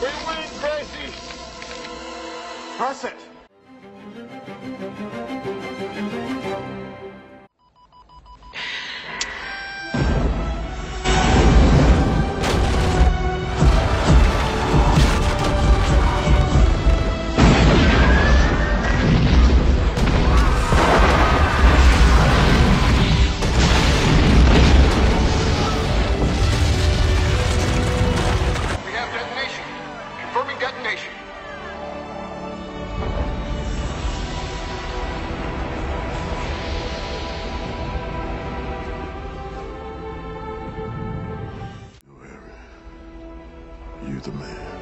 We win, Gracie! Press it. performing detonation. You the man.